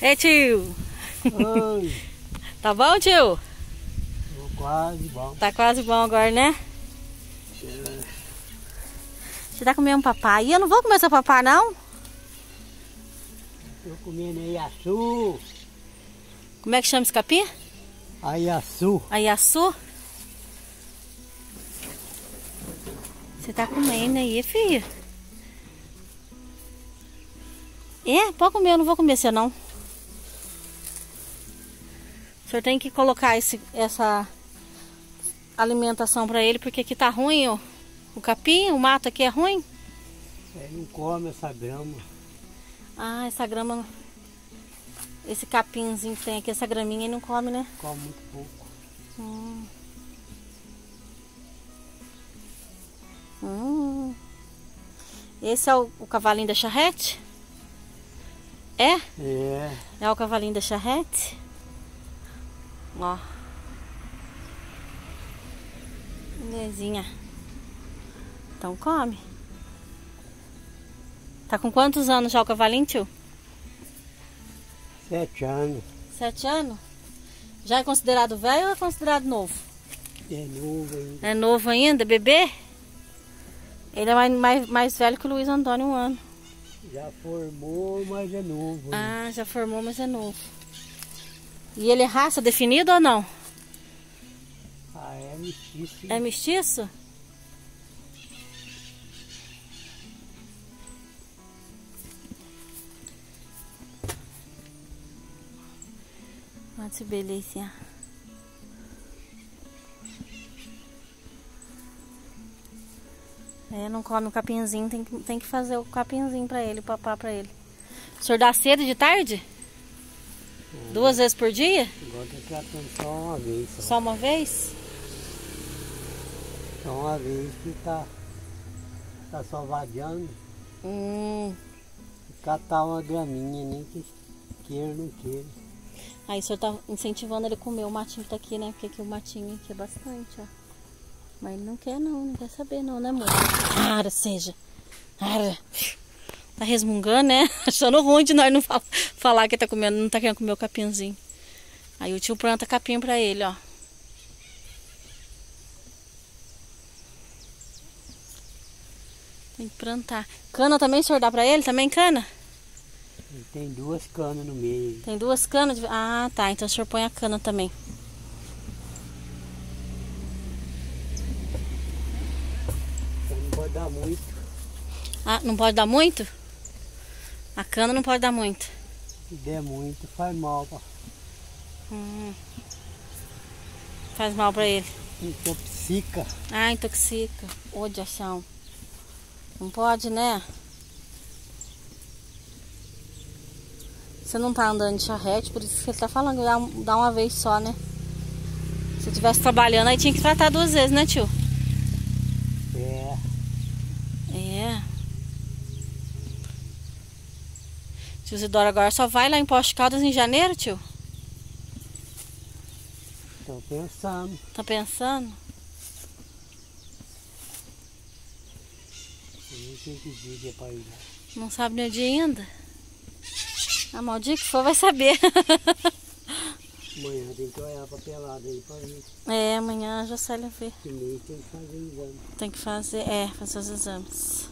É, tio. Oi. Tá bom, tio? Tô quase bom. Tá quase bom agora, né? Você tá comendo papai? Eu não vou comer seu papai, não? Tô comendo Iaçu. Como é que chama esse capim? Aiaçu. Aiaçu? Você tá comendo aí, filho? É, pode comer, eu não vou comer você não. Senhor tem que colocar esse, essa alimentação pra ele, porque aqui tá ruim, ó. O capim, o mato aqui é ruim. Ele não come essa grama. Ah, essa grama. Esse capinzinho que tem aqui, essa graminha, ele não come, né? Come muito pouco. Hum. Hum. Esse é o, o cavalinho da charrete? É? É. É o cavalinho da charrete? Ó. Belezinha. Então come. Tá com quantos anos já o cavalinho, tio? Sete anos. Sete anos? Já é considerado velho ou é considerado novo? É novo ainda. É novo ainda, bebê? Ele é mais, mais, mais velho que o Luiz Antônio um ano. Já formou, mas é novo. Ah, já formou, mas é novo. E ele é raça definida ou não? Ah, é mestiço. É mestiço? Olha que beleza. É, não come o capinzinho, tem que, tem que fazer o capinzinho pra ele, papá pra ele. O senhor dá cedo de tarde? Duas vezes por dia? Agora tratando só uma vez. Só, Só uma vez? só uma vez que tá, tá só vadeando. Hum, Catar uma graminha, nem que queira ou não queira. Aí o senhor tá incentivando ele a comer o matinho que tá aqui, né? Porque aqui o matinho aqui é bastante, ó. Mas ele não quer não, não quer saber não, né, amor? Ara, seja. Ara. Tá resmungando, né? Achando ruim de nós não fal- falar que tá comendo, não tá querendo comer o capinzinho. Aí o tio planta capim pra ele, ó. Tem que plantar. Cana também, o senhor dá pra ele? Também cana? Tem duas canas no meio. Tem duas canas? De... Ah, tá. Então o senhor põe a cana também. Então não pode dar muito. Ah, não pode dar muito? A cana não pode dar muito. Se der muito, faz mal. Pra... Hum. Faz mal pra ele. Intoxica. Ah, intoxica. Ô, de ação. Não pode, né? Você não tá andando de charrete, por isso que ele tá falando, dá, um- dá uma vez só, né? Se tivesse trabalhando, aí tinha que tratar duas vezes, né, tio? É. Tio Zidoro agora só vai lá em Poste Caldas em janeiro, tio? Tô pensando. Tá pensando? Eu nem sei que dia que é ir. Não sabe nem o dia ainda? Ah, mal dia que for vai saber. Amanhã tem que olhar pra pelada aí pra ver. é, amanhã a Jocélia vê. Que mês tem que fazer exame. Tem que fazer, é, fazer os exames.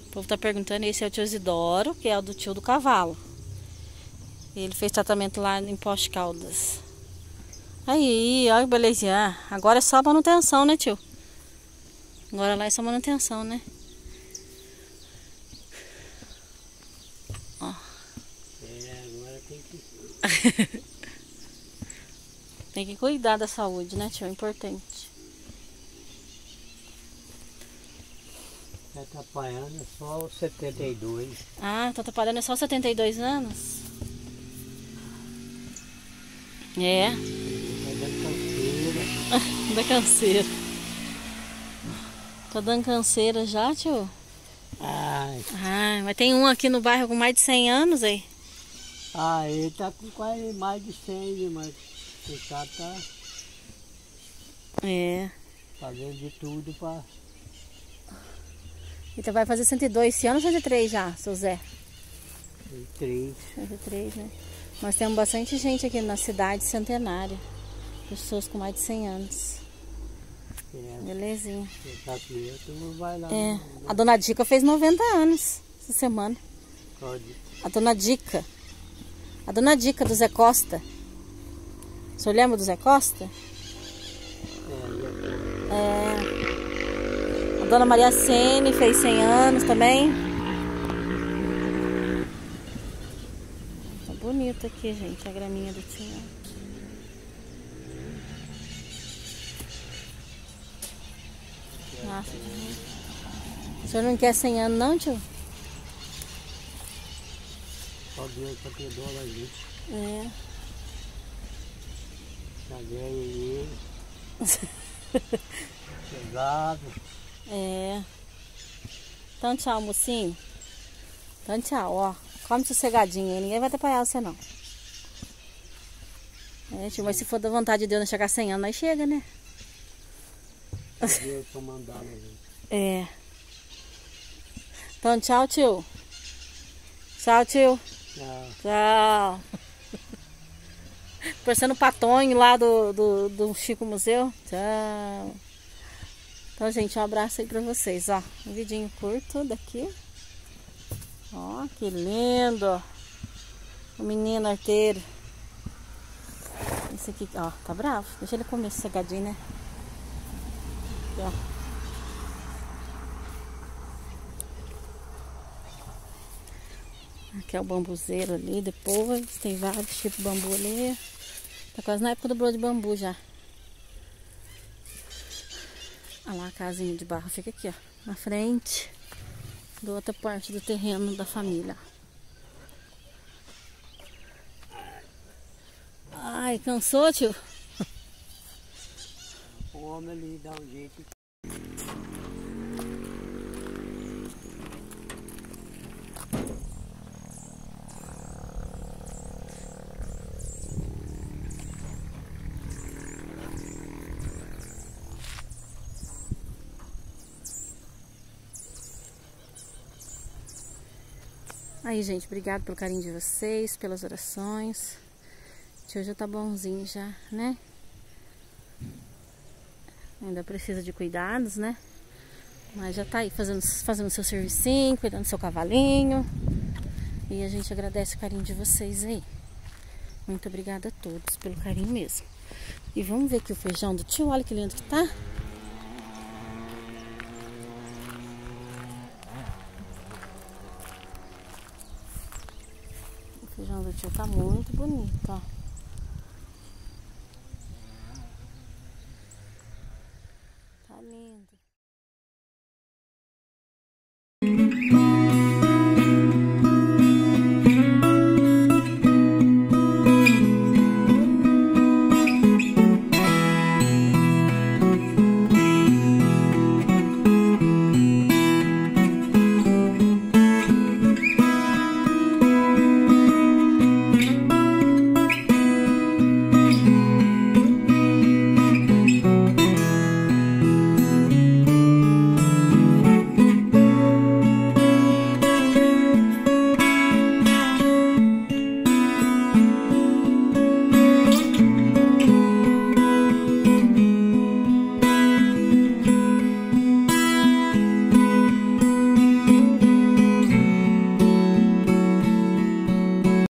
O povo tá perguntando, esse é o tio Isidoro, que é o do tio do cavalo. Ele fez tratamento lá em Poste Caldas. Aí, olha que belezinha. Agora é só manutenção, né, tio? Agora lá é só manutenção, né? É, agora tem que. Tem que cuidar da saúde, né, tio? É importante. Atrapalhando é só os 72. Ah, tá atrapalhando é só 72 anos? É, Tá dando canseira. da canseira. Tá dando canseira já, tio? Ai. Ah, mas tem um aqui no bairro com mais de 100 anos aí. Ah, ele tá com quase mais de 100, né, mas o cara tá É. fazendo de tudo pra. Então vai fazer 102 esse ano ou 103 já, seu Zé? Três. 63, né? Nós temos bastante gente aqui na cidade centenária. Pessoas com mais de 100 anos. É, Belezinha. É. A dona Dica fez 90 anos essa semana. Pode. A dona Dica. A dona Dica do Zé Costa. O senhor lembra do Zé Costa? É, É. A dona Maria Sene fez 100 anos também. Tá bonito aqui, gente, a graminha do tio. Nossa, o senhor não quer 100 anos não, tio? só Deus pra ter dó da gente. É. Tá velho aí. Pesado. É. Então tchau, mocinho. Então tchau, ó. Come sossegadinho aí, ninguém vai atrapalhar você não. É, tio, mas se for da vontade de Deus não chegar a 100 anos, nós chega, né? É. Então tchau, tio. Tchau, tio. Ah, Tchau. Parecendo o patonho lá do, do, do Chico Museu. Tchau. Então, gente, um abraço aí pra vocês, ó. Um vidinho curto daqui. Ó, que lindo. O menino arteiro. Esse aqui, ó, tá bravo. Deixa ele comer sossegadinho, né? Aqui, ó. Aqui é o bambuzeiro ali, depois tem vários tipos de bambu ali. Tá quase na época do bolo de bambu já. Olha lá a casinha de barro, fica aqui, ó, na frente da outra parte do terreno da família. Ai, cansou, tio? o homem ali dá um jeito. Aí, gente, obrigado pelo carinho de vocês, pelas orações. Tio já tá bonzinho já, né? Ainda precisa de cuidados, né? Mas já tá aí fazendo, fazendo seu servicinho, cuidando do seu cavalinho. E a gente agradece o carinho de vocês aí. Muito obrigada a todos pelo carinho mesmo. E vamos ver aqui o feijão do tio. Olha que lindo que tá. Tio tá muito bonito, ó. Tá lindo.